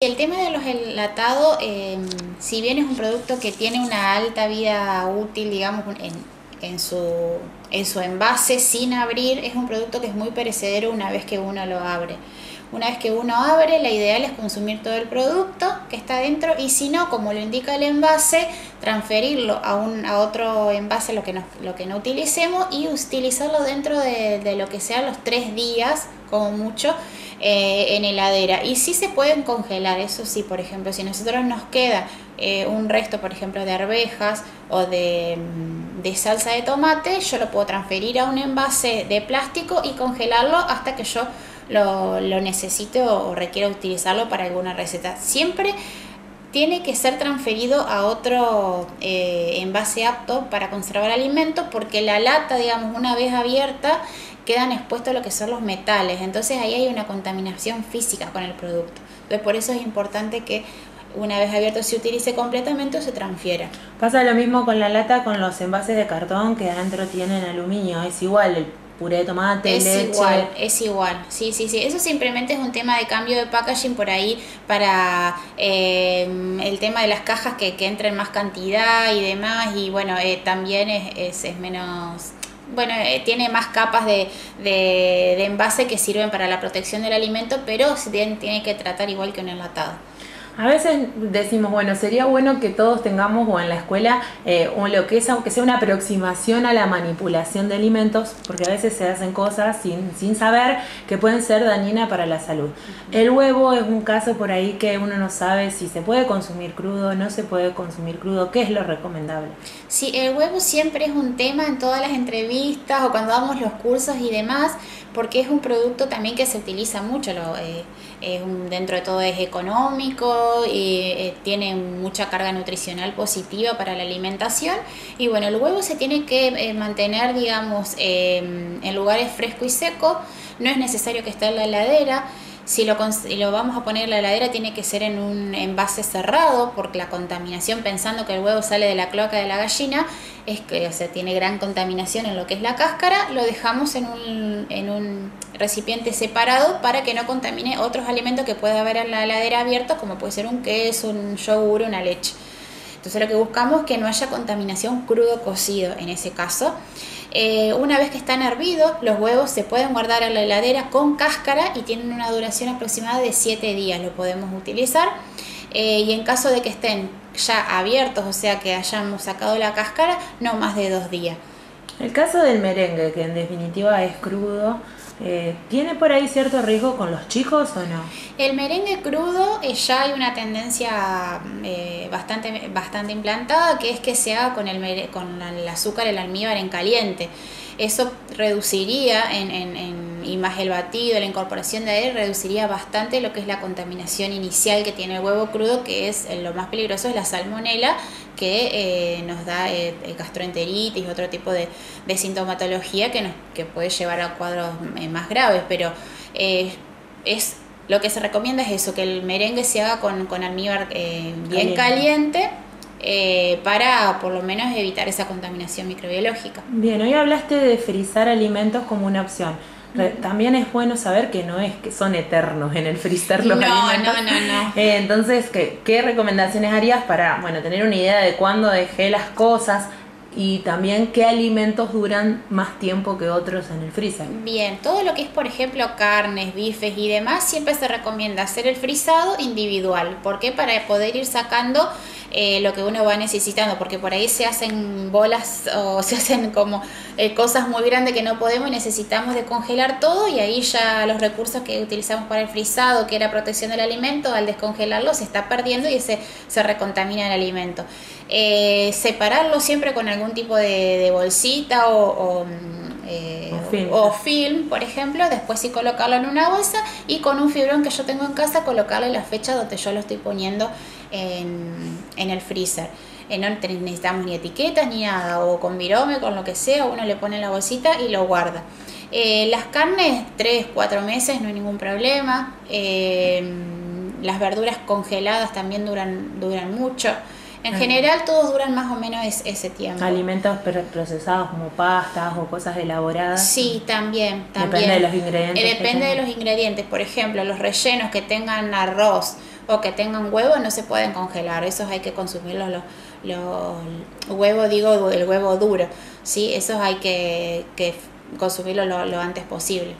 El tema de los enlatados, em, si bien es un producto que tiene una alta vida útil, digamos, en, en, su, en su envase sin abrir, es un producto que es muy perecedero una vez que uno lo abre. Una vez que uno abre, la ideal es consumir todo el producto que está dentro y si no, como lo indica el envase, transferirlo a, un, a otro envase, lo que, no, lo que no utilicemos, y utilizarlo dentro de, de lo que sean los tres días, como mucho, eh, en heladera. Y sí se pueden congelar, eso sí, por ejemplo, si nosotros nos queda eh, un resto, por ejemplo, de arvejas o de, mm, de, salsa de tomate, yo lo puedo transferir a un envase de plástico y congelarlo hasta que yo lo, necesite o, requiera utilizarlo para alguna receta. Siempre tiene que ser transferido a otro eh, envase apto para conservar alimentos porque la lata, digamos, una vez abierta, quedan expuestos lo que son los metales. Entonces ahí hay una contaminación física con el producto. Entonces por eso es importante que una vez abierto se utilice completamente o se transfiera. Pasa lo mismo con la lata, con los envases de cartón que adentro tienen aluminio. Es igual, el puré de tomate, es leche. igual, es igual. Sí, sí, sí. Eso simplemente es un tema de cambio de packaging por ahí para eh, el tema de las cajas que, que entren más cantidad y demás. Y bueno, eh, también es, es, es menos bueno, eh, tiene más capas de, de, envase que sirven para la protección del alimento, pero se tiene, tiene que tratar igual que un enlatado. A veces decimos, bueno, sería bueno que todos tengamos o en la escuela eh, lo que es, aunque sea una aproximación a la manipulación de alimentos, porque a veces se hacen cosas sin, sin saber que pueden ser dañinas para la salud. El huevo es un caso por ahí que uno no sabe si se puede consumir crudo, no se puede consumir crudo, ¿qué es lo recomendable? Sí, el huevo siempre es un tema en todas las entrevistas o cuando damos los cursos y demás, porque es un producto también que se utiliza mucho, lo, eh, dentro de todo es económico, y, eh, tiene mucha carga nutricional positiva para la alimentación. Y bueno, el huevo se tiene que eh, mantener, digamos, en lugares fresco y seco, no es necesario que esté en la heladera, si lo, lo vamos a poner en la heladera tiene que ser en un envase cerrado porque la contaminación, pensando que el huevo sale de la cloaca de la gallina, es que o sea, tiene gran contaminación en lo que es la cáscara, lo dejamos en un, en un recipiente separado para que no contamine otros alimentos que pueda haber en la heladera abiertos, como puede ser un queso, un yogur, una leche. Entonces lo que buscamos es que no haya contaminación crudo cocido en ese caso. Eh, una vez que están hervidos, los huevos se pueden guardar en la heladera con cáscara y tienen una duración aproximada de 7 días. Lo podemos utilizar. Eh, y en caso de que estén ya abiertos, o sea que hayamos sacado la cáscara, no más de dos días. El caso del merengue, que en definitiva es crudo, eh, ¿Tiene por ahí cierto riesgo con los chicos o no? El merengue crudo eh, ya hay una tendencia eh, bastante, bastante implantada que es que se haga con el, con el azúcar, el almíbar en caliente. Eso reduciría en, en, y más el batido, la incorporación de aire, reduciría bastante lo que es la contaminación inicial que tiene el huevo crudo, que es lo más peligroso, es la salmonela, que eh, nos da eh, gastroenteritis y otro tipo de, de sintomatología que, nos, que puede llevar a cuadros eh, más graves, pero eh, es lo que se recomienda es eso, que el merengue se haga con, con almíbar eh, bien caliente, caliente eh, para por lo menos evitar esa contaminación microbiológica. Bien, hoy hablaste de frizar alimentos como una opción. También es bueno saber que no es que son eternos en el freezer los alimentos. No, no, no. Eh, entonces, ¿qué, ¿qué recomendaciones harías para bueno, tener una idea de cuándo dejé las cosas? y también qué alimentos duran más tiempo que otros en el freezer. Bien, todo lo que es, por ejemplo, carnes, bifes y demás, siempre se recomienda hacer el frisado individual. ¿Por qué? Para poder ir sacando eh, lo que uno va necesitando, porque por ahí se hacen bolas o se hacen como eh, cosas muy grandes que no podemos y necesitamos de congelar todo y ahí ya los recursos que utilizamos para el frisado, que era protección del alimento, al descongelarlo se está perdiendo y ese se recontamina el alimento. Eh, separarlo siempre con algún tipo de, de bolsita o, o eh, O film. o film, por ejemplo, después sí colocarlo en una bolsa y con un fibrón que yo tengo en casa colocarle la fecha donde yo lo estoy poniendo en, en el freezer. Eh, no necesitamos ni etiquetas ni nada, o con virome, con lo que sea, uno le pone la bolsita y lo guarda. Eh, las carnes, 3, 4 meses, no hay ningún problema. Eh, las verduras congeladas también duran, duran mucho. En Ah. general todos duran más o menos es- ese tiempo. Alimentos procesados como pastas o cosas elaboradas. Sí, también, Depende también. de los ingredientes Eh, depende de los ingredientes. Por ejemplo, los rellenos que tengan arroz o que tengan huevo no se pueden congelar, esos hay que consumirlos los, los huevos, digo el huevo duro, ¿sí? esos hay que, que consumirlo lo, lo antes posible.